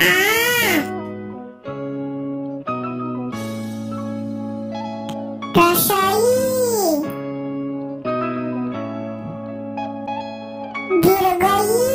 Ah! Açaí! Gurugoyi!